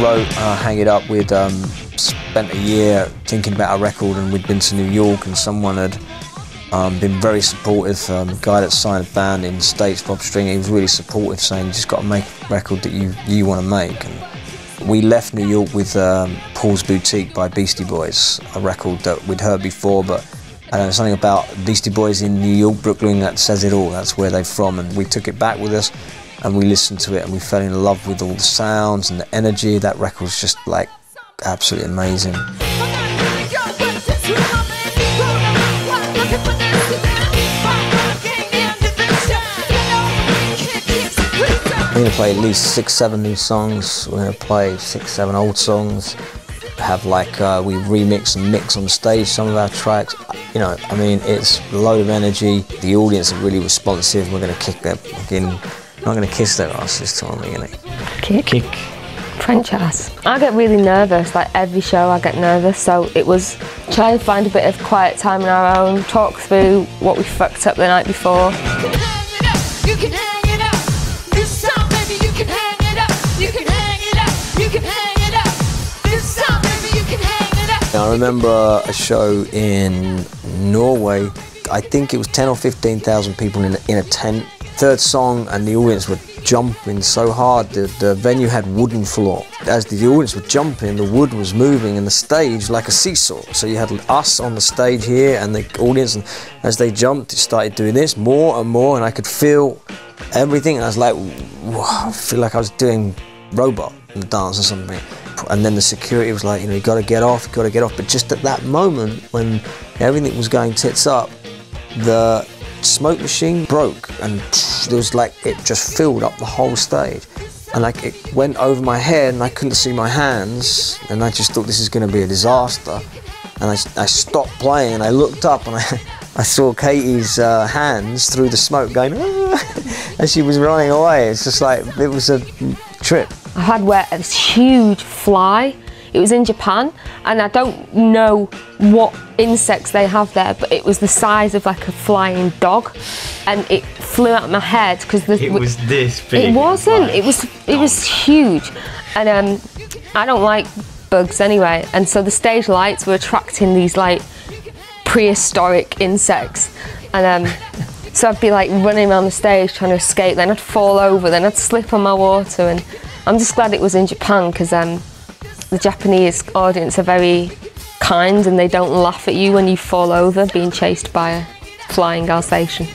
wrote uh, Hang It Up, we'd um, spent a year thinking about a record and we'd been to New York and someone had um, been very supportive. Um, the guy that signed a band in the States, Bob Stringer, he was really supportive, saying you just got to make a record that you, you want to make. And we left New York with um, Paul's Boutique by Beastie Boys, a record that we'd heard before, but I know, something about Beastie Boys in New York, Brooklyn, that says it all. That's where they're from. And we took it back with us and we listened to it and we fell in love with all the sounds and the energy. That record was just like absolutely amazing. We're gonna play at least six, seven new songs. We're gonna play six, seven old songs. Have like uh, we remix and mix on stage some of our tracks. You know, I mean, it's a load of energy. The audience are really responsive. We're gonna kick their fucking, not gonna kiss their ass this time. We're gonna Kick. kick. French ass. I get really nervous, like every show I get nervous, so it was trying to find a bit of quiet time on our own, talk through what we fucked up the night before. You can hang it up. This time, baby, you can hang it up. You can hang it up. You can hang it up. This time, baby, you can hang it up. I remember a show in Norway. I think it was 10 or 15,000 people in a, in a tent. Third song, and the audience were jumping so hard. The, the venue had wooden floor. As the audience were jumping, the wood was moving, and the stage like a seesaw. So you had us on the stage here, and the audience. And as they jumped, it started doing this more and more, and I could feel everything. And I was like, I feel like I was doing robot dance or something. And then the security was like, you know, you got to get off, you got to get off. But just at that moment when everything was going tits up, the smoke machine broke and there was like it just filled up the whole stage. And like it went over my head and I couldn't see my hands and I just thought this is going to be a disaster. And I, I stopped playing and I looked up and I, I saw Katie's uh, hands through the smoke going, "Ah," and she was running away. It's just like it was a trip. I had where this huge fly. It was in Japan, and I don't know what insects they have there, but it was the size of like a flying dog, and it flew at my head because It was this big. It wasn't. It was. It was huge, and um, I don't like bugs anyway, and so the stage lights were attracting these like prehistoric insects, and um, so I'd be like running around the stage trying to escape. Then I'd fall over. Then I'd slip on my water, and I'm just glad it was in Japan because um, the Japanese audience are very kind and they don't laugh at you when you fall over being chased by a flying Alsatian.